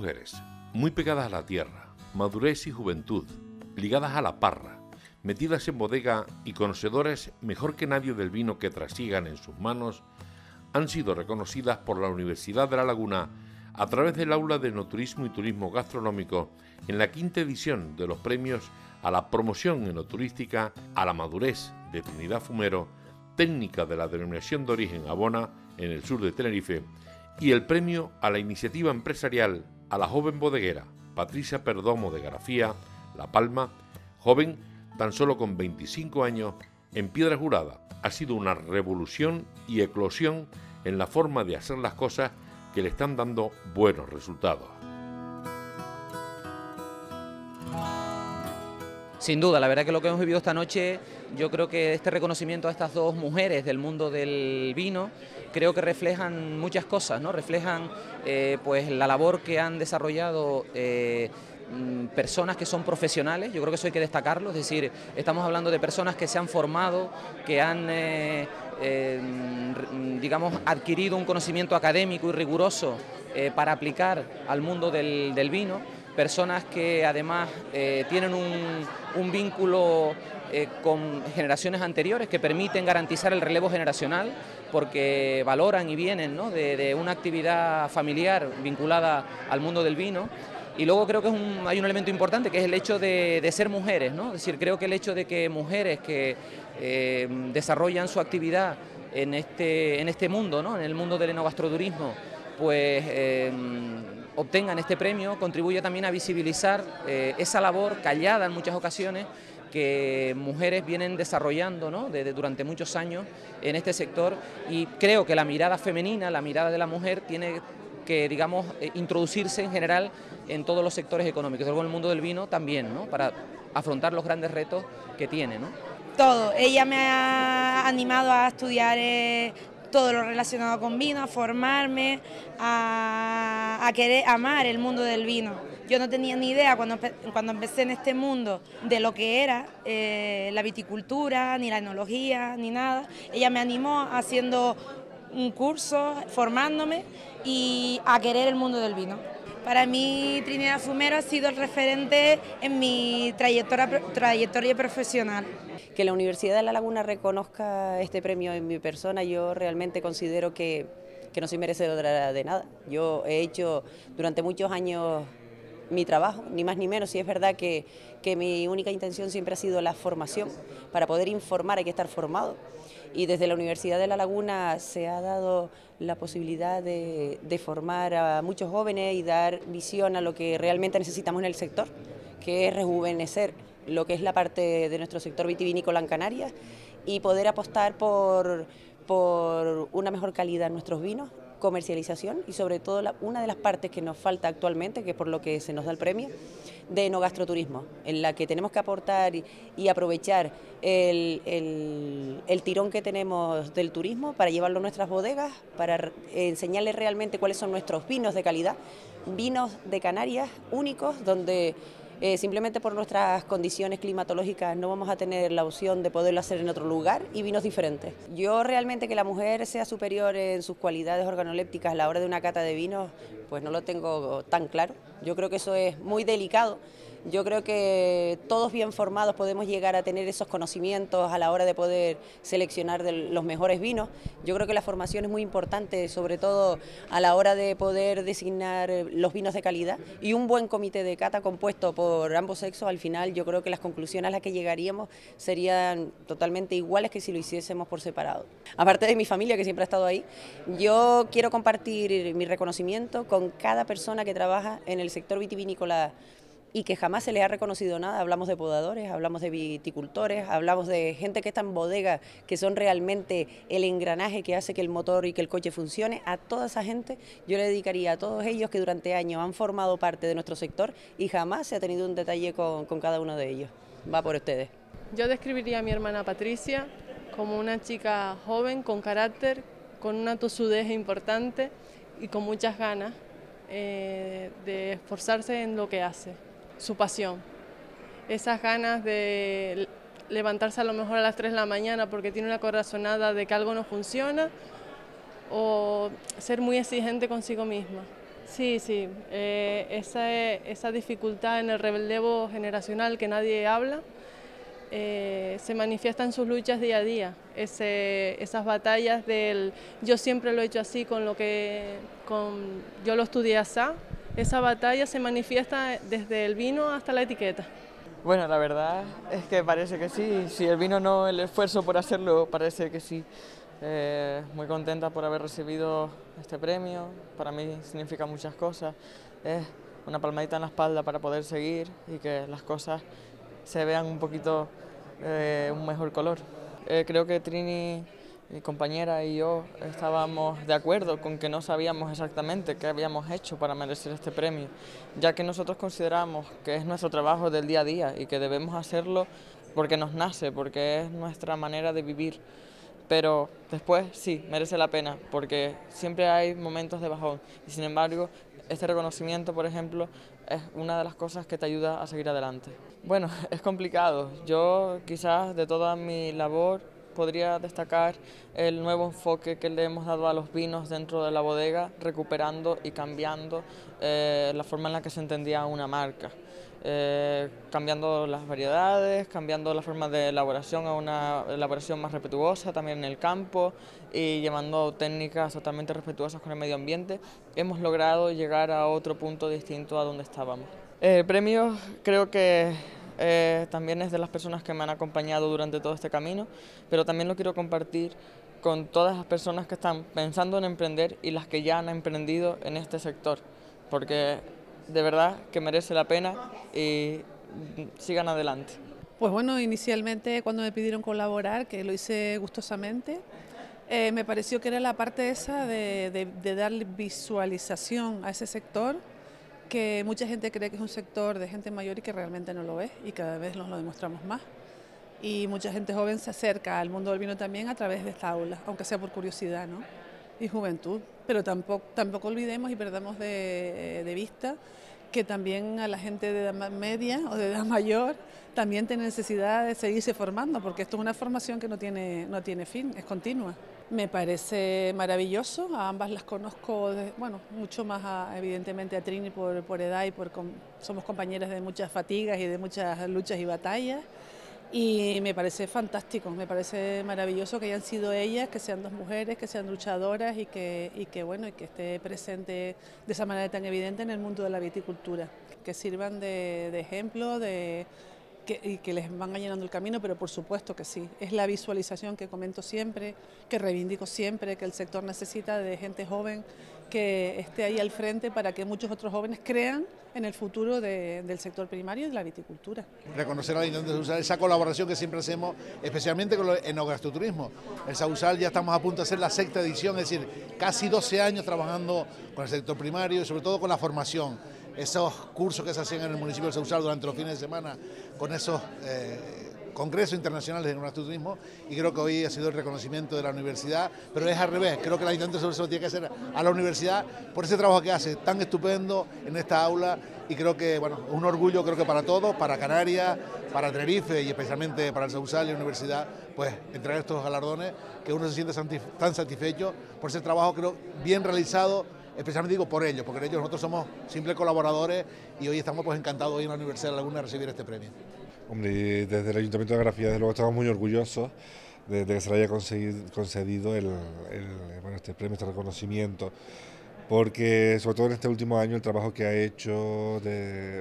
Mujeres, muy pegadas a la tierra, madurez y juventud, ligadas a la parra, metidas en bodega y conocedores mejor que nadie del vino que trasigan en sus manos, han sido reconocidas por la Universidad de La Laguna a través del aula de enoturismo y turismo gastronómico en la quinta edición de los premios a la promoción enoturística a la madurez de Trinidad Fumero, técnica de la denominación de origen Abona en el sur de Tenerife, y el premio a la iniciativa empresarial a la joven bodeguera Patricia Perdomo de Garafía, La Palma, joven tan solo con 25 años, en Piedra Jurada. Ha sido una revolución y eclosión en la forma de hacer las cosas que le están dando buenos resultados. Sin duda, la verdad que lo que hemos vivido esta noche, yo creo que este reconocimiento a estas dos mujeres del mundo del vino, creo que reflejan muchas cosas, ¿no? Reflejan eh, pues la labor que han desarrollado eh, mm, personas que son profesionales, yo creo que eso hay que destacarlo, es decir, estamos hablando de personas que se han formado, que han eh, digamos, adquirido un conocimiento académico y riguroso para aplicar al mundo del vino personas que además eh, tienen un, vínculo eh, con generaciones anteriores que permiten garantizar el relevo generacional porque valoran y vienen de, una actividad familiar vinculada al mundo del vino. Y luego creo que hay un elemento importante que es el hecho de, ser mujeres, ¿no? es decir, creo que el hecho de que mujeres que eh, desarrollan su actividad en este, en este mundo, ¿no? en el mundo del enogastroturismo, pues obtengan este premio contribuye también a visibilizar eh, esa labor callada en muchas ocasiones que mujeres vienen desarrollando durante muchos años en este sector. Y creo que la mirada femenina, la mirada de la mujer tiene que digamos eh, introducirse en general en todos los sectores económicos, luego en el mundo del vino también, para afrontar los grandes retos que tiene. Todo, ella me ha animado a estudiar eh, todo lo relacionado con vino, a formarme, a, querer amar el mundo del vino. Yo no tenía ni idea cuando, cuando empecé en este mundo de lo que era eh, la viticultura, ni la enología, ni nada. Ella me animó haciendo un curso, formándome y a querer el mundo del vino. Para mí Trinidad Fumero ha sido el referente en mi trayectoria, trayectoria profesional. Que la Universidad de La Laguna reconozca este premio en mi persona, yo realmente considero que, que no soy merecedora de nada. Yo he hecho durante muchos años mi trabajo, ni más ni menos. Y es verdad que, que, mi única intención siempre ha sido la formación. Para poder informar hay que estar formado. Y desde la Universidad de La Laguna se ha dado la posibilidad de, formar a muchos jóvenes y dar visión a lo que realmente necesitamos en el sector, que es rejuvenecer lo que es la parte de nuestro sector vitivinícola en Canarias y poder apostar por, por una mejor calidad en nuestros vinos comercialización y sobre todo una de las partes que nos falta actualmente, que es por lo que se nos da el premio, de no gastroturismo, en la que tenemos que aportar y, aprovechar el, el, tirón que tenemos del turismo para llevarlo a nuestras bodegas, para enseñarles realmente cuáles son nuestros vinos de calidad, vinos de Canarias únicos, donde eh, simplemente por nuestras condiciones climatológicas no vamos a tener la opción de poderlo hacer en otro lugar y vinos diferentes. Yo realmente que la mujer sea superior en sus cualidades organolépticas a la hora de una cata de vinos, pues no lo tengo tan claro. Yo creo que eso es muy delicado yo creo que todos bien formados podemos llegar a tener esos conocimientos a la hora de poder seleccionar los mejores vinos. Yo creo que la formación es muy importante, sobre todo a la hora de poder designar los vinos de calidad y un buen comité de cata compuesto por ambos sexos, al final yo creo que las conclusiones a las que llegaríamos serían totalmente iguales que si lo hiciésemos por separado. Aparte de mi familia que siempre ha estado ahí, yo quiero compartir mi reconocimiento con cada persona que trabaja en el sector vitivinícola y que jamás se le ha reconocido nada. Hablamos de podadores, hablamos de viticultores, hablamos de gente que está en bodega, que son realmente el engranaje que hace que el motor y que el coche funcione. A toda esa gente yo le dedicaría a todos ellos que durante años han formado parte de nuestro sector y jamás se ha tenido un detalle con, con cada uno de ellos. Va por ustedes. Yo describiría a mi hermana Patricia como una chica joven, con carácter, con una tosudez importante y con muchas ganas eh, de esforzarse en lo que hace su pasión. Esas ganas de levantarse a lo mejor a las 3 de la mañana porque tiene una corazonada de que algo no funciona o ser muy exigente consigo misma. Sí, sí, eh, esa, esa dificultad en el relevo generacional que nadie habla, eh, se manifiesta en sus luchas día a día, esas batallas del yo siempre lo he hecho así con lo que con, yo lo estudié así, esa batalla se manifiesta desde el vino hasta la etiqueta. Bueno, la verdad es que parece que sí, si el vino no, el esfuerzo por hacerlo parece que sí. Eh, muy contenta por haber recibido este premio, para mí significa muchas cosas, es una palmadita en la espalda para poder seguir y que las cosas se vean un poquito eh, un mejor color. Eh, creo que Trini, mi compañera y yo estábamos de acuerdo con que no sabíamos exactamente qué habíamos hecho para merecer este premio, ya que nosotros consideramos que es nuestro trabajo del día a día y que debemos hacerlo porque nos nace, porque es nuestra manera de vivir. Pero después sí, merece la pena, porque siempre hay momentos de bajón. Y sin embargo, este reconocimiento, por ejemplo, es una de las cosas que te ayuda a seguir adelante. Bueno, es complicado. Yo quizás de toda mi labor podría destacar el nuevo enfoque que le hemos dado a los vinos dentro de la bodega, recuperando y cambiando eh, la forma en la que se entendía una marca. Eh, cambiando las variedades, cambiando la forma de elaboración a una elaboración más respetuosa también en el campo y llevando técnicas totalmente respetuosas con el medio ambiente, hemos logrado llegar a otro punto distinto a donde estábamos. El premio creo que eh, también es de las personas que me han acompañado durante todo este camino, pero también lo quiero compartir con todas las personas que están pensando en emprender y las que ya han emprendido en este sector, porque de verdad que merece la pena y sigan adelante. Pues bueno, inicialmente cuando me pidieron colaborar, que lo hice gustosamente, eh, me pareció que era la parte esa de, de, dar visualización a ese sector, que mucha gente cree que es un sector de gente mayor y que realmente no lo es, y cada vez nos lo demostramos más. Y mucha gente joven se acerca al mundo del vino también a través de esta aula, aunque sea por curiosidad, ¿no? y juventud, pero tampoco, tampoco olvidemos y perdamos de, de vista que también a la gente de edad media o de edad mayor también tiene necesidad de seguirse formando, porque esto es una formación que no tiene, no tiene fin, es continua. Me parece maravilloso, a ambas las conozco, bueno, mucho más evidentemente a Trini por, por edad y por somos compañeras de muchas fatigas y de muchas luchas y batallas. Y me parece fantástico, me parece maravilloso que hayan sido ellas, que sean dos mujeres, que sean luchadoras y que, y que, bueno, y que esté presente de esa manera tan evidente en el mundo de la viticultura. Que sirvan de, ejemplo de, y que les van llenando el camino, pero por supuesto que sí. Es la visualización que comento siempre, que reivindico siempre, que el sector necesita de gente joven que esté ahí al frente para que muchos otros jóvenes crean en el futuro del sector primario y de la viticultura. Reconocer a la de Sausal esa colaboración que siempre hacemos, especialmente con el enogastroturismo. El Sausal ya estamos a punto de hacer la sexta edición, es decir, casi 12 años trabajando con el sector primario y sobre todo con la formación. Esos cursos que se hacían en el municipio de Sausal durante los fines de semana, con esos... Eh, congresos internacionales de turismo y creo que hoy ha sido el reconocimiento de la universidad, pero es al revés, creo que la Ayuntamiento sobre eso tiene que hacer a la universidad por ese trabajo que hace tan estupendo en esta aula y creo que, bueno, un orgullo creo que para todos, para Canarias, para Tenerife y especialmente para el Sausal y la universidad, pues entregar estos galardones que uno se siente tan satisfecho por ese trabajo creo bien realizado especialmente digo por ellos, porque ellos nosotros somos simples colaboradores y hoy estamos pues encantados hoy en la Universidad de Laguna de recibir este premio. Hombre, desde el Ayuntamiento de Grafía, desde luego, estamos muy orgullosos de, que se le haya concedido este premio, este reconocimiento, porque sobre todo en este último año el trabajo que ha hecho,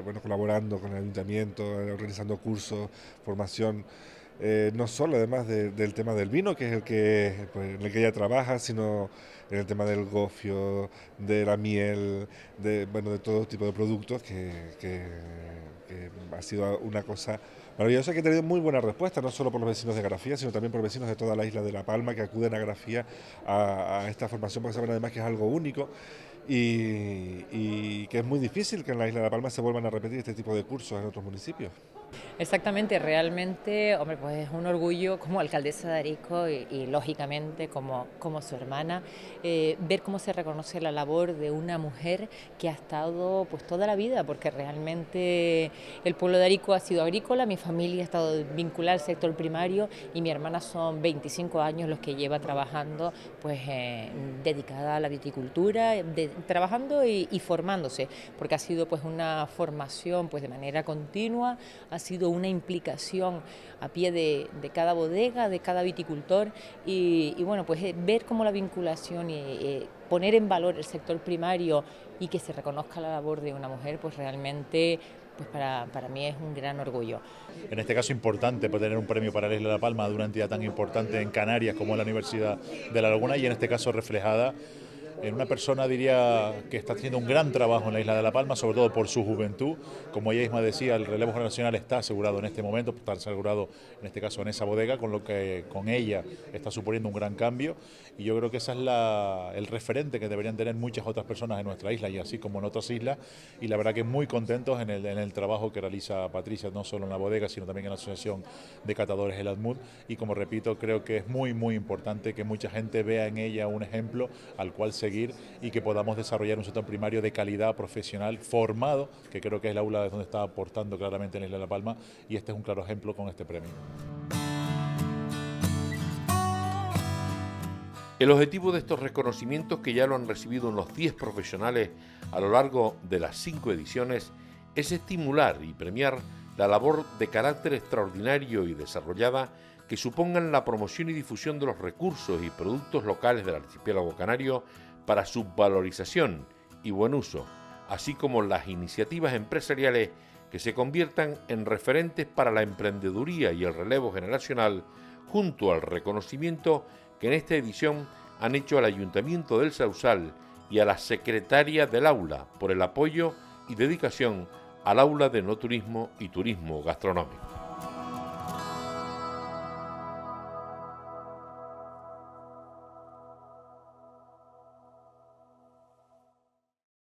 bueno, colaborando con el Ayuntamiento, organizando cursos, formación, eh, no solo además del tema del vino, que es el que, pues, en el que ella trabaja, sino en el tema del gofio, de la miel, de, bueno, de todo tipo de productos que, que ha sido una cosa maravillosa que ha tenido muy buena respuesta, no solo por los vecinos de Grafía, sino también por vecinos de toda la isla de La Palma que acuden a Grafía a, esta formación porque saben además que es algo único y, y, que es muy difícil que en la isla de La Palma se vuelvan a repetir este tipo de cursos en otros municipios. Exactamente, realmente, hombre, pues es un orgullo como alcaldesa de Arisco y, lógicamente como, como su hermana, eh, ver cómo se reconoce la labor de una mujer que ha estado pues toda la vida, porque realmente el pueblo de Arisco ha sido agrícola, mi familia ha estado vinculada al sector primario y mi hermana son 25 años los que lleva trabajando, pues eh, dedicada a la viticultura, trabajando y, y formándose, porque ha sido pues una formación pues de manera continua, ha sido una implicación a pie de, cada bodega, de cada viticultor y, bueno, pues eh, ver cómo la vinculación y eh, poner en valor el sector primario y que se reconozca la labor de una mujer, pues realmente pues para, para, mí es un gran orgullo. En este caso importante por tener un premio para la Isla de La Palma de una entidad tan importante en Canarias como la Universidad de La Laguna y en este caso reflejada en una persona diría que está haciendo un gran trabajo en la isla de La Palma, sobre todo por su juventud. Como ella misma decía, el relevo generacional está asegurado en este momento, está asegurado en este caso en esa bodega, con lo que con ella está suponiendo un gran cambio. Y yo creo que ese es el referente que deberían tener muchas otras personas en nuestra isla y así como en otras islas. Y la verdad que muy contentos en el, en el trabajo que realiza Patricia, no solo en la bodega, sino también en la Asociación de Catadores El Admud. Y como repito, creo que es muy, muy importante que mucha gente vea en ella un ejemplo al cual se y que podamos desarrollar un sector primario de calidad profesional formado, que creo que es el aula donde está aportando claramente en Isla de La Palma y este es un claro ejemplo con este premio. El objetivo de estos reconocimientos, que ya lo han recibido unos 10 profesionales a lo largo de las cinco ediciones, es estimular y premiar la labor de carácter extraordinario y desarrollada que supongan la promoción y difusión de los recursos y productos locales del archipiélago canario para su valorización y buen uso, así como las iniciativas empresariales que se conviertan en referentes para la emprendeduría y el relevo generacional, junto al reconocimiento que en esta edición han hecho al Ayuntamiento del Sausal y a la Secretaria del Aula por el apoyo y dedicación al aula de no turismo y turismo gastronómico.